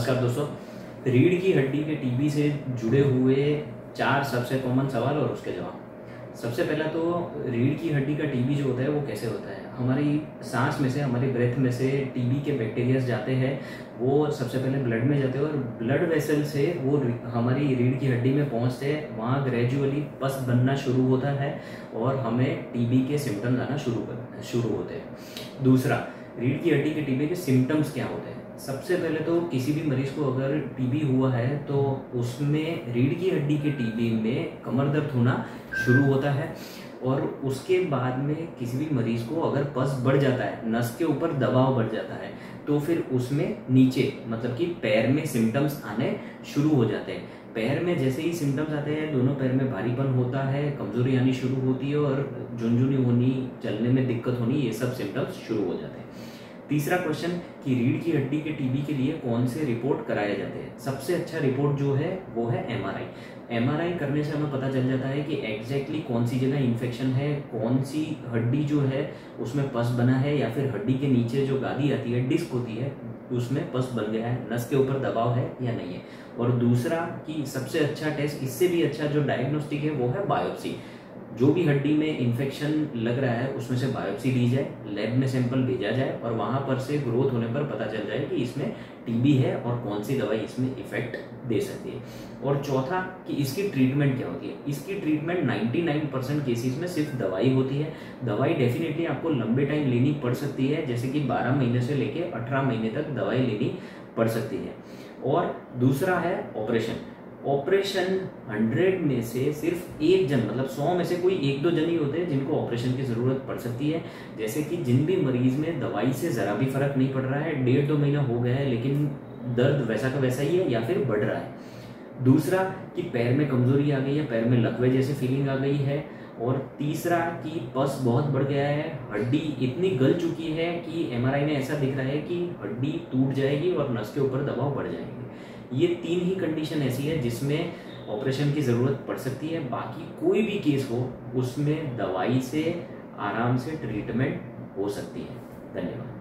नमस्कार दोस्तों। रीढ़ की हड्डी के टीबी से जुड़े हुए चार सबसे कॉमन सवाल और उसके जवाब। सबसे पहला तो रीढ़ की हड्डी का टीबी जो होता है, वो कैसे होता है? हमारी सांस में से, हमारी ब्रेथ में से टीबी के बैक्टीरियाज जाते हैं, वो सबसे पहले ब्लड में जाते हैं और ब्लड वेसल से वो हमारी रीढ़ की हड्डी में पहुँचते हैं। वहाँ ग्रेजुअली पस बनना शुरू होता है और हमें टीबी के सिम्टम्स आना शुरू कर शुरू होते हैं। दूसरा, रीढ़ की हड्डी के टीबी के सिम्टम्स क्या होते हैं? सबसे पहले तो किसी भी मरीज़ को अगर टीबी हुआ है तो उसमें रीढ़ की हड्डी के टीबी में कमर दर्द होना शुरू होता है और उसके बाद में किसी भी मरीज़ को अगर पस बढ़ जाता है, नस के ऊपर दबाव बढ़ जाता है तो फिर उसमें नीचे मतलब कि पैर में सिम्टम्स आने शुरू हो जाते हैं। पैर में जैसे ही सिम्टम्स आते हैं, दोनों पैर में भारीपन होता है, कमज़ोरी आनी शुरू होती है और झुंझुनी होनी, चलने में दिक्कत होनी, ये सब सिम्टम्स शुरू हो जाते हैं। तीसरा क्वेश्चन कि रीढ़ की हड्डी के टीबी के लिए कौन से रिपोर्ट कराए जाते हैं? सबसे अच्छा रिपोर्ट जो है, वो है एमआरआई एमआरआई करने से हमें पता चल जाता है कि एग्जैक्टली कौन सी जगह इन्फेक्शन है, कौन सी हड्डी जो है, उसमें पस बना है, या फिर हड्डी के नीचे जो गादी आती है डिस्क होती है, उसमें पस बन गया है, नस के ऊपर दबाव है या नहीं है? और दूसरा, कि सबसे अच्छा टेस्ट इससे भी अच्छा जो डायग्नोस्टिक है, वो है बायोप्सी जो भी हड्डी में इन्फेक्शन लग रहा है, उसमें से बायोप्सी ली जाए लैब में सैंपल भेजा जाए और वहाँ पर से ग्रोथ होने पर पता चल जाए कि इसमें टीबी है और कौन सी दवाई इसमें इफ़ेक्ट दे सकती है। और चौथा, कि इसकी ट्रीटमेंट क्या होती है? इसकी ट्रीटमेंट 99 परसेंट केसेस में सिर्फ़ दवाई होती है। दवाई डेफिनेटली आपको लंबे टाइम लेनी पड़ सकती है, जैसे कि 12 महीने से लेके 18 महीने तक दवाई लेनी पड़ सकती है। और दूसरा है ऑपरेशन ऑपरेशन हंड्रेड में से सिर्फ़ एक जन मतलब सौ में से कोई एक दो जन ही होते हैं जिनको ऑपरेशन की ज़रूरत पड़ सकती है। जैसे कि जिन भी मरीज़ में दवाई से ज़रा भी फ़र्क नहीं पड़ रहा है, डेढ़ दो महीना हो गया है, लेकिन दर्द वैसा का वैसा ही है या फिर बढ़ रहा है। दूसरा कि पैर में कमज़ोरी आ गई है, पैर में लकवे जैसी फीलिंग आ गई है, और तीसरा कि पस बहुत बढ़ गया है, हड्डी इतनी गल चुकी है कि एमआरआई में ऐसा दिख रहा है कि हड्डी टूट जाएगी और नस के ऊपर दबाव बढ़ जाएगी। ये तीन ही कंडीशन ऐसी है जिसमें ऑपरेशन की ज़रूरत पड़ सकती है। बाकी कोई भी केस हो, उसमें दवाई से आराम से ट्रीटमेंट हो सकती है। धन्यवाद।